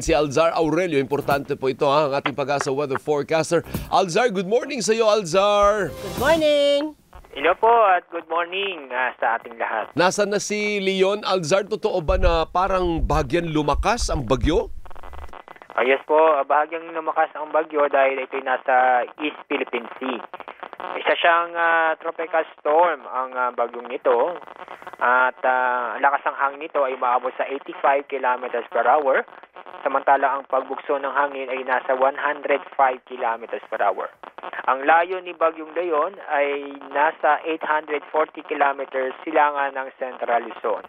Si Alzar Aurelio, importante po ito ha, ang ating pag-asa weather forecaster. Alzar, good morning sa iyo, Alzar. Good morning! Hello po at good morning ah, sa ating lahat. Nasaan na si Leon? Alzar, totoo ba na parang bagyan lumakas ang bagyo? Ah, yes po, ah, bahagyang lumakas ang bagyo dahil ito'y nasa East Philippine Sea. Isa siyang ah, tropical storm ang ah, bagyong nito at ang lakas ng hangin nito ay umaabot sa 85 kilometers per hour samantala ang pagbukso ng hangin ay nasa 105 kilometers per hour. Ang layo ni Bagyong Leon ay nasa 840 kilometers silangan ng Central Luzon.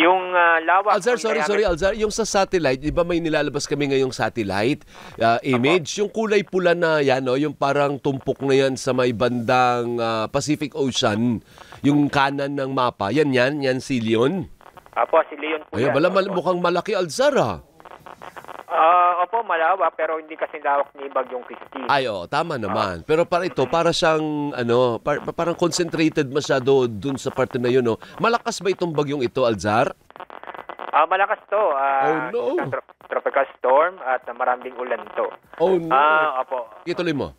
Yung ah, lawak Alzar, sorry, sorry, Alzar. Yung sa satellite, di ba may nilalabas kami ngayong satellite uh, image? Yung kulay pula na yan, no? yung parang tumpok na yan sa may bandang uh, Pacific Ocean, yung kanan ng mapa. Yan yan, yan si Leon. Apo, si Leon po Ay, yan. bala, mal- mukhang malaki, Alzar, ah. Opo, malawak pero hindi kasi lawak ni Bagyong Christine. Ay, oo, tama naman. Pero para ito, para siyang, ano, par- parang concentrated masyado dun sa parte na yun, no? Malakas ba itong bagyong ito, Alzar? Ah, malakas to. Ah, Oh, no. tro- tropical storm at maraming ulan to. Oh, no. Ah, opo. Ituloy mo.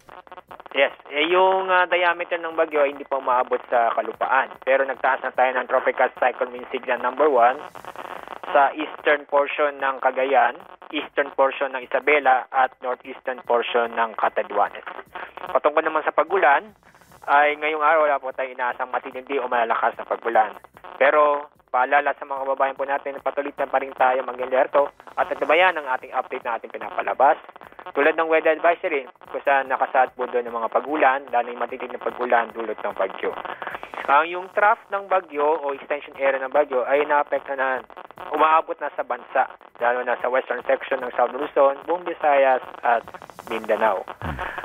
Yes, eh, yung ah, diameter ng bagyo ay hindi pa umaabot sa kalupaan. Pero nagtaas na tayo ng tropical cyclone wind signal number 1 sa eastern portion ng Cagayan, eastern portion ng Isabela at northeastern portion ng Catanduanes. Patungkol naman sa pagulan, ay ngayong araw wala po tayo inaasang matitindi o malalakas na pagulan. Pero paalala sa mga kababayan po natin, patuloy na pa rin tayo mag-alerto at nagtabayan ang ating update na ating pinapalabas. Tulad ng weather advisory, kung saan nakasaad po doon ng mga pagulan, lalo yung matitig na pagulan dulot ng bagyo. Ang yung trough ng bagyo o extension area ng bagyo ay naapekto na umaabot na sa bansa, lalo na sa western section ng South Luzon, buong Visayas at Mindanao.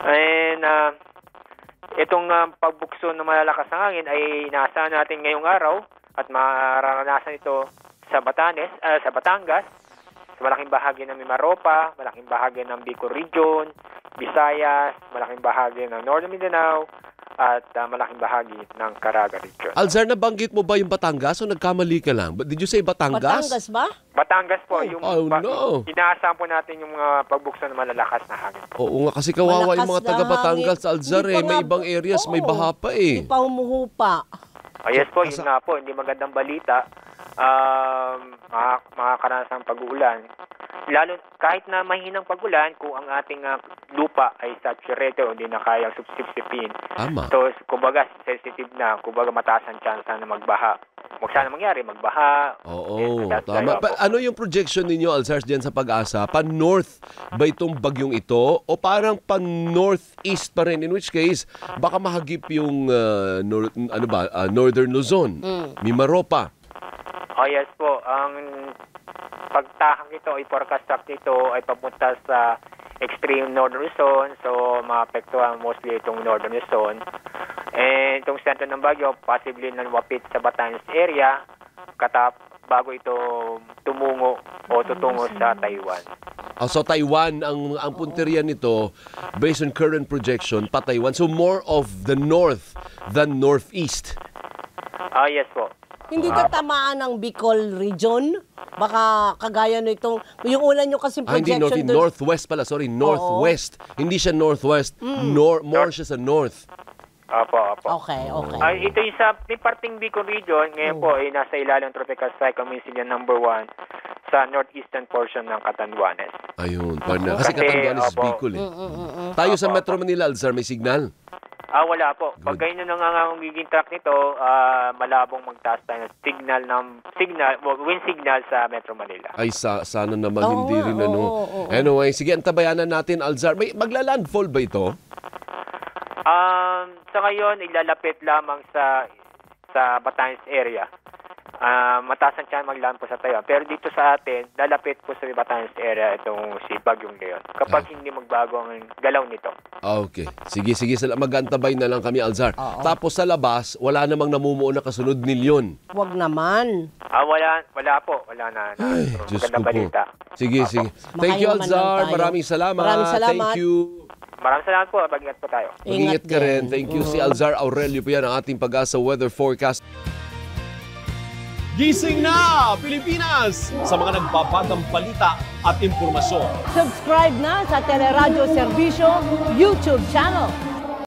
And uh, itong uh, pagbukso ng malalakas ng hangin ay inaasahan natin ngayong araw at mararanasan ito sa Batanes, ah, sa Batangas, sa malaking bahagi ng Mimaropa, malaking bahagi ng Bicol Region, Visayas, malaking bahagi ng Northern Mindanao, at ah, malaking bahagi ng Caraga Region. Alzar, nabanggit mo ba yung Batangas o nagkamali ka lang? But Did you say Batangas? Batangas ba? Batangas po, yung Oh, ba- no. inaasahan po natin yung mga pagbukso ng malalakas na hangin po. Oo nga, kasi kawawa yung mga Malakas na taga Batangas, hangin. Alzar eh. May nga- ibang areas, may Oo. baha pa eh. Hindi pa humuhupa. Ah, yes po, yun Asa- nga po, hindi magandang balita. Um, mga, mga pag-uulan. Lalo, kahit na mahinang pag-ulan, kung ang ating ah, lupa ay saturated o hindi na kayang subsipsipin, Tama. so, kumbaga, sensitive na, kumbaga, mataas ang chance na magbaha. Huwag sana mangyari, magbaha. Oo, That's tama. Pa- ano yung projection ninyo, Alzar, diyan sa pag-asa? Pa-north ba itong bagyong ito? O parang pa-northeast pa rin? In which case, baka mahagip yung uh, nor- ano ba, uh, northern Luzon, Mimaropa. Oh, yes po. Ang pagtahang nito ay forecast nito ay papunta sa extreme northern Luzon. So, maapektuhan mostly itong northern Luzon. And itong sentro ng bagyo, possibly na lumapit sa Batanes area katap bago ito tumungo o tutungo sa Taiwan. Ah, so Taiwan ang ang punteriya nito based on current projection pa Taiwan. So more of the north than northeast. Ah, yes po. Hindi tatamaan ng Bicol region? Baka kagaya nitong, yung una nyo kasi Ah, hindi north, projection dun- northwest pala. Sorry, northwest. Hindi siya northwest. Nor, more siya sa north. Apo, apo. Okay, okay. Ay, ito yung sa may parting Bicol region, ngayon po ay nasa ilalim ng tropical cyclone signal number 1 sa northeastern portion ng Catanduanes. Ayun, partner. Kasi Kasi, Catanduanes is opo. Bicol eh. Tayo sa Metro Manila, Alzar, may signal. Ah, wala po. Pag kayo na nangangagiging track nito, ah, malabong magtaas tayo ng signal ng signal, well, wind signal sa Metro Manila. Ay, sa, sana naman Oo hindi nga, rin oo, ano. oo, oo. Anyway, sige, antabayanan natin, Alzar. May, magla-landfall ba ito? Um, sa ngayon, ilalapit lamang sa sa Batanes area. Ah, mataas ang tiyan maglaan po sa Taiwan. Pero dito sa atin, lalapit po sa Batanes area itong si Bagyong Leon. Kapag hindi magbago ang galaw nito. Ah, Okay. Sige, sige. Mag-antabay na lang kami, Alzar. Oo. Tapos sa labas, wala namang namumuo na kasunod milyon. Wag naman. Ah, wala, wala po. Wala na. na Ay, Diyos ko po. Sige, Apo. sige. Thank you, Alzar. Maraming salamat. Maraming salamat. Thank you. Maraming salamat po. Mag-ingat po tayo. Mag-ingat ka rin. Thank you. Si Alzar Aurelio po yan ang ating pag-asa weather forecast. Gising na, Pilipinas! Sa mga nagbabagang balita at impormasyon. Subscribe na sa Teleradyo Serbisyo YouTube channel.